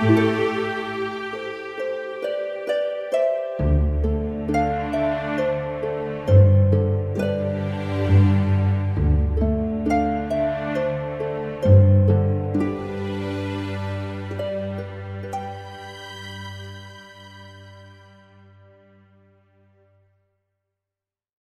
Música